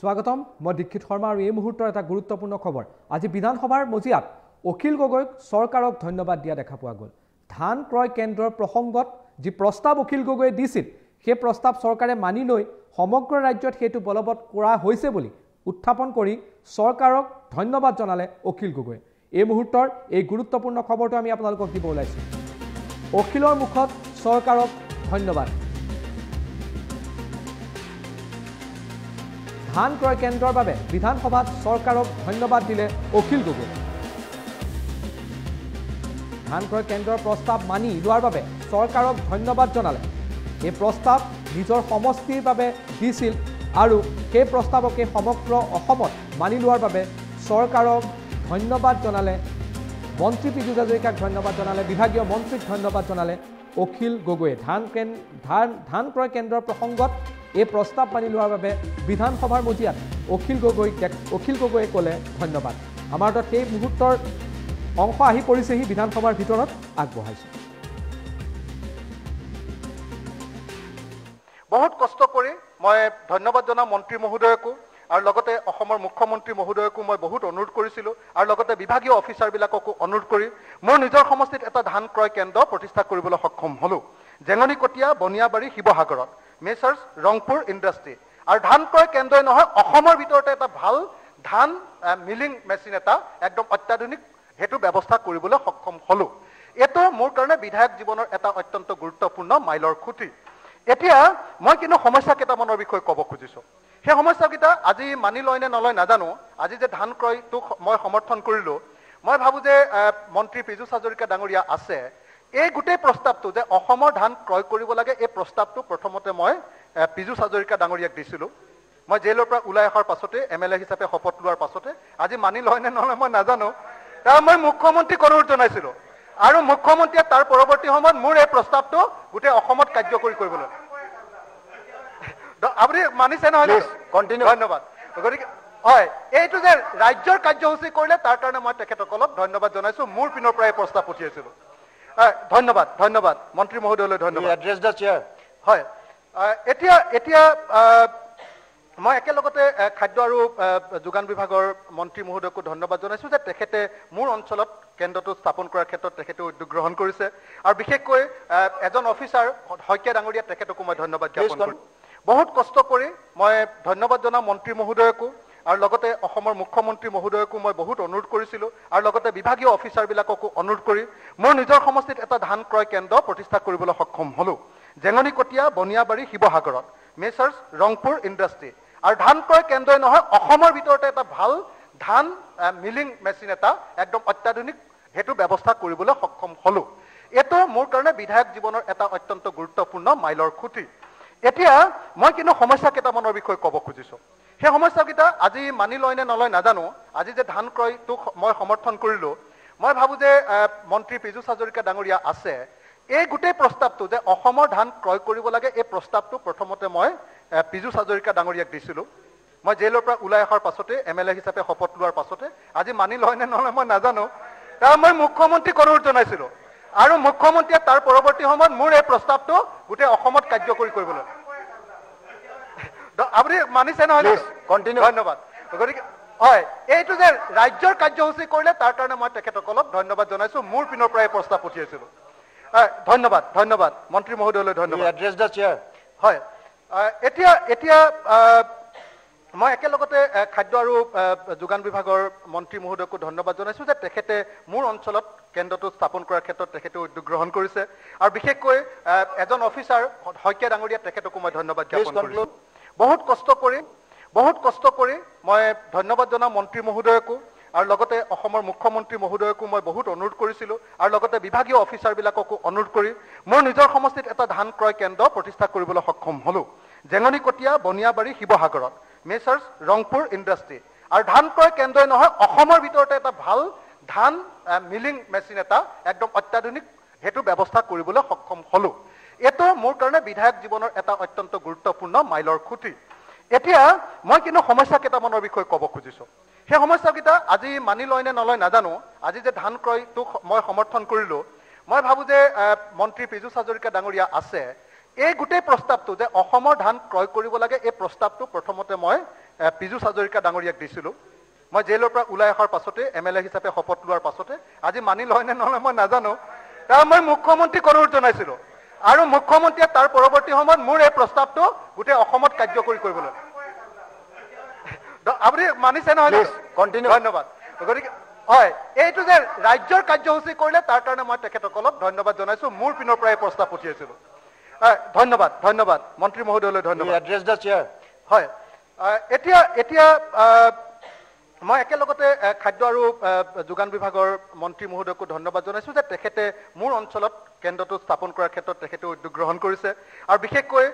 স্বাগতম মই দীক্ষিত শৰ্মা আৰু এই মুহূৰ্তৰ এটা গুৰুত্বপূৰ্ণ খবৰ। আজি বিধানসভাৰ মজিয়াত অখিল গগৈক চৰকাৰক ধন্যবাদ দিয়া দেখা পোৱা গ'ল। ধান ক্ৰয় কেন্দ্ৰৰ প্ৰসংগত যি প্ৰস্তাৱ অখিল গগৈয়ে দিছিল সেই প্ৰস্তাৱ চৰকাৰে মানি লৈ সমগ্ৰ ৰাজ্যত সেইটো বলবৎ কৰা হৈছে বুলি উত্থাপন কৰি চৰকাৰক ধন্যবাদ জনালে অখিল গগৈয়ে। এই মুহূৰ্তৰ এই গুৰুত্বপূৰ্ণ খবৰটো আমি আপোনালোকক দিব ওলাইছোঁ। অখিলৰ মুখত চৰকাৰক ধন্যবাদ। ধান ক্ৰয় কেন্দ্ৰৰ বাবে বিধানসভাত চৰকাৰক ধন্যবাদ দিলে অখিল গগৈ। ধান ক্ৰয় কেন্দ্ৰৰ প্ৰস্তাৱ মানি লোৱাৰ বাবে চৰকাৰক ধন্যবাদ জনালে। এই প্ৰস্তাৱ নিজৰ সমষ্টিৰ বাবে দিছিল আৰু সেই প্ৰস্তাৱকে সমগ্ৰ অসমত মানি লোৱাৰ বাবে চৰকাৰক ধন্যবাদ জনালে মন্ত্ৰী পীযুষ হাজৰিকাক ধন্যবাদ জনালে বিভাগীয় মন্ত্ৰীক ধন্যবাদ জনালে অখিল গগৈয়ে। ধান কেন ধান ধান ক্ৰয় কেন্দ্ৰৰ প্ৰসংগত এই প্ৰস্তাৱ মানি লোৱাৰ বাবে বিধানসভাৰ মজিয়াত অখিল গগৈক অখিল গগৈয়ে ক'লে ধন্যবাদ। আমাৰ তাত সেই মুহূৰ্তৰ অংশ আহি পৰিছেহি বিধানসভাৰ ভিতৰত আগবঢ়াইছোঁ। বহুত কষ্ট কৰি মই ধন্যবাদ জনাওঁ মন্ত্ৰী মহোদয়কো আৰু লগতে অসমৰ মুখ্যমন্ত্ৰী মহোদয়কো মই বহুত অনুৰোধ কৰিছিলোঁ আৰু লগতে বিভাগীয় অফিচাৰবিলাককো অনুৰোধ কৰি মোৰ নিজৰ সমষ্টিত এটা ধান ক্ৰয় কেন্দ্ৰ প্ৰতিষ্ঠা কৰিবলৈ সক্ষম হ'লোঁ। জেঙনিকটীয়া বনিয়াবাৰী শিৱসাগৰত। Messrs Rangpur industry. আৰু ধান ক্ৰয় কেন্দ্ৰই নহয় অসমৰ ভিতৰতে এটা ভাল ধান মিলিং মেচিন এটা একদম অত্যাধুনিক সেইটো ব্যৱস্থা কৰিবলৈ সক্ষম হ'লোঁ। এইটো মোৰ কাৰণে বিধায়ক জীৱনৰ এটা অত্যন্ত গুৰুত্বপূৰ্ণ মাইলৰ খুঁটি। এতিয়া মই কিন্তু সমস্যা কেইটামানৰ বিষয়ে ক'ব খুজিছোঁ। সেই সমস্যাকেইটা আজি মানি লয় নে নলয় নাজানো। আজি যে ধান ক্ৰয়টোক মই সমৰ্থন কৰিলোঁ মই ভাবোঁ যে মন্ত্ৰী পীযুষ হাজৰিকা ডাঙৰীয়া আছে। এই গোটেই প্ৰস্তাৱটো যে অসমৰ ধান ক্ৰয় কৰিব লাগে এই প্ৰস্তাৱটো প্ৰথমতে মই পীযুষ হাজৰিকা ডাঙৰীয়াক দিছিলোঁ। মই জেইলৰ পৰা ওলাই অহাৰ পাছতে এম এল এ হিচাপে শপত লোৱাৰ পাছতে আজি মানি লয় নে নলয় মই নাজানো তাৰ মই মুখ্যমন্ত্ৰীক অনুৰোধ জনাইছিলোঁ। আৰু মুখ্যমন্ত্ৰীয়ে তাৰ পৰৱৰ্তী সময়ত মোৰ এই প্ৰস্তাৱটো গোটেই অসমত কাৰ্যকৰী কৰিবলৈ আপুনি মানিছে নহয়. ধন্যবাদ। গতিকে হয় এইটো যে ৰাজ্যৰ কাৰ্যসূচী কৰিলে তাৰ কাৰণে মই তেখেতসকলক ধন্যবাদ জনাইছো। মোৰ পিনৰ পৰা এই প্ৰস্তাৱ পঠিয়াইছিলোঁ। ধন্যবাদ ধন্যবাদ। মন্ত্ৰী মহোদয়লৈ ধন্যবাদ. হয়। এতিয়া এতিয়া মই একেলগতে খাদ্য আৰু যোগান বিভাগৰ মন্ত্ৰী মহোদয়কো ধন্যবাদ জনাইছোঁ যে তেখেতে মোৰ অঞ্চলত কেন্দ্ৰটো স্থাপন কৰাৰ ক্ষেত্ৰত তেখেতে উদ্যোগ গ্ৰহণ কৰিছে। আৰু বিশেষকৈ এজন অফিচাৰ শইকীয়া ডাঙৰীয়া তেখেতকো মই ধন্যবাদ জ্ঞাপন কৰিছোঁ। বহুত কষ্ট কৰি মই ধন্যবাদ জনাওঁ মন্ত্ৰী মহোদয়কো। আৰু লগতে অসমৰ মুখ্যমন্ত্ৰী মহোদয়কো মই বহুত অনুৰোধ কৰিছিলোঁ আৰু লগতে বিভাগীয় অফিচাৰবিলাককো অনুৰোধ কৰি মোৰ নিজৰ সমষ্টিত এটা ধান ক্ৰয় কেন্দ্ৰ প্ৰতিষ্ঠা কৰিবলৈ সক্ষম হ'লোঁ। জেঙনিকটীয়া বনিয়াবাৰী শিৱসাগৰত মেচাৰ্ছ ৰংপুৰ ইণ্ডাষ্ট্ৰী। আৰু ধান ক্ৰয় কেন্দ্ৰই নহয় অসমৰ ভিতৰতে এটা ভাল ধান মিলিং মেচিন এটা একদম অত্যাধুনিক সেইটো ব্যৱস্থা কৰিবলৈ সক্ষম হ'লোঁ। এইটো মোৰ কাৰণে বিধায়ক জীৱনৰ এটা অত্যন্ত গুৰুত্বপূৰ্ণ মাইলৰ খুঁটি। এতিয়া মই কিন্তু সমস্যা কেইটামানৰ বিষয়ে ক'ব খুজিছোঁ। সেই সমস্যাকেইটা আজি মানি লয় নে নলয় নাজানো। আজি যে ধান ক্ৰয়টোক মই সমৰ্থন কৰিলোঁ মই ভাবোঁ যে মন্ত্ৰী পীযুষ হাজৰিকা ডাঙৰীয়া আছে। এই গোটেই প্ৰস্তাৱটো যে অসমৰ ধান ক্ৰয় কৰিব লাগে এই প্ৰস্তাৱটো প্ৰথমতে মই পীযুষ হাজৰিকা ডাঙৰীয়াক দিছিলোঁ। মই জেইলৰ পৰা ওলাই অহাৰ পাছতে এম এল এ হিচাপে শপত লোৱাৰ পাছতে আজি মানি লয় নে নলয় মই নাজানো। তাৰ মই মুখ্যমন্ত্ৰীক অনুৰোধ জনাইছিলোঁ। আৰু মুখ্যমন্ত্ৰীয়ে তাৰ পৰৱৰ্তী সময়ত মোৰ এই প্ৰস্তাৱটো গোটেই অসমত কাৰ্যকৰী কৰিবলৈ আপুনি মানিছে নহয় continue. ধন্যবাদ। গতিকে হয় এইটো যে ৰাজ্যৰ কাৰ্যসূচী কৰিলে তাৰ কাৰণে মই তেখেতসকলক ধন্যবাদ জনাইছোঁ। মোৰ পিনৰ পৰা এই প্ৰস্তাৱ পঠিয়াইছিলোঁ। ধন্যবাদ ধন্যবাদ। মন্ত্ৰী মহোদয়লৈ ধন্যবাদ. হয় এতিয়া এতিয়া মই একেলগতে খাদ্য আৰু যোগান বিভাগৰ মন্ত্ৰী মহোদয়কো ধন্যবাদ জনাইছোঁ যে তেখেতে মোৰ অঞ্চলত কেন্দ্ৰটো স্থাপন কৰাৰ ক্ষেত্ৰত তেখেতে উদ্যোগ গ্ৰহণ কৰিছে। আৰু বিশেষকৈ এজন অফিচাৰ শইকীয়া ডাঙৰীয়া তেখেতকো মই ধন্যবাদ জ্ঞাপন কৰিছোঁ। conclude. বহুত কষ্ট কৰি বহুত কষ্ট কৰি মই ধন্যবাদ জনাওঁ মন্ত্ৰী মহোদয়কো আৰু লগতে অসমৰ মুখ্যমন্ত্ৰী মহোদয়কো মই বহুত অনুৰোধ কৰিছিলোঁ আৰু লগতে বিভাগীয় অফিচাৰবিলাককো অনুৰোধ কৰি মোৰ নিজৰ সমষ্টিত এটা ধান ক্ৰয় কেন্দ্ৰ প্ৰতিষ্ঠা কৰিবলৈ সক্ষম হ'লোঁ। জেঙনিকটীয়া বনিয়াবাৰী শিৱসাগৰত। Messrs Rangpur industry. আৰু ধান ক্ৰয় কেন্দ্ৰই নহয় অসমৰ ভিতৰতে এটা ভাল ধান মিলিং মেচিন এটা একদম অত্যাধুনিক সেইটো ব্যৱস্থা কৰিবলৈ সক্ষম হ'লোঁ। এইটো মোৰ কাৰণে বিধায়ক জীৱনৰ এটা অত্যন্ত গুৰুত্বপূৰ্ণ মাইলৰ খুঁটি। এতিয়া মই কিন্তু সমস্যা কেইটামানৰ বিষয়ে ক'ব খুজিছোঁ। সেই সমস্যাকেইটা আজি মানি লয় নে নলয় নাজানো। আজি যে ধান ক্ৰয়টোক মই সমৰ্থন কৰিলোঁ মই ভাবোঁ যে মন্ত্ৰী পীযুষ হাজৰিকা ডাঙৰীয়া আছে। এই গোটেই প্ৰস্তাৱটো যে অসমৰ ধান ক্ৰয় কৰিব লাগে এই প্ৰস্তাৱটো প্ৰথমতে মই পীযুষ হাজৰিকা ডাঙৰীয়াক দিছিলোঁ। মই জেইলৰ পৰা ওলাই অহাৰ পাছতে এম এল এ হিচাপে শপত লোৱাৰ পাছতে আজি মানি লয় নে নলয় মই নাজানো। তাৰ মই মুখ্যমন্ত্ৰীক অনুৰোধ জনাইছিলোঁ। আৰু মুখ্যমন্ত্ৰীয়ে তাৰ পৰৱৰ্তী সময়ত মোৰ এই প্ৰস্তাৱটো গোটেই অসমত কাৰ্যকৰী কৰিবলৈ আপুনি মানিছে নহয়. ধন্যবাদ। গতিকে হয় এইটো যে ৰাজ্যৰ কাৰ্যসূচী কৰিলে তাৰ কাৰণে মই তেখেতসকলক ধন্যবাদ জনাইছোঁ। মোৰ পিনৰ পৰা এই প্ৰস্তাৱ পঠিয়াইছিলোঁ। ধন্যবাদ ধন্যবাদ। মন্ত্ৰী মহোদয়লৈ ধন্যবাদ. হয় এতিয়া এতিয়া মই একেলগতে খাদ্য আৰু যোগান বিভাগৰ মন্ত্ৰী মহোদয়কো ধন্যবাদ জনাইছোঁ যে তেখেতে মোৰ অঞ্চলত কেন্দ্ৰটো স্থাপন কৰাৰ ক্ষেত্ৰত তেখেতে উদ্যোগ গ্ৰহণ কৰিছে। আৰু বিশেষকৈ